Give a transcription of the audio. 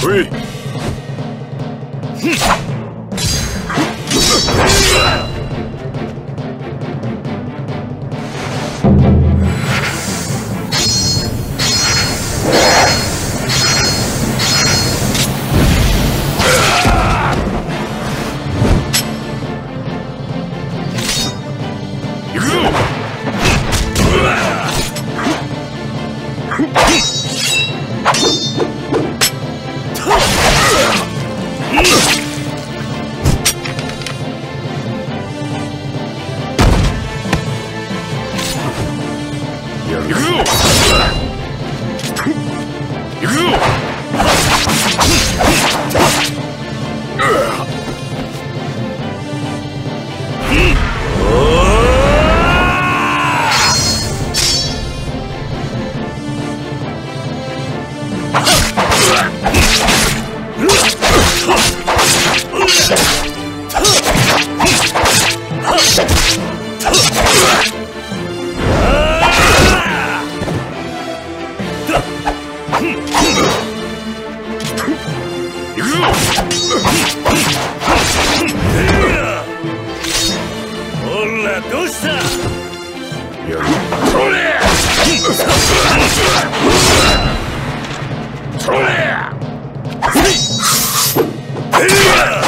Huh? Yeah. Hey! Yeah!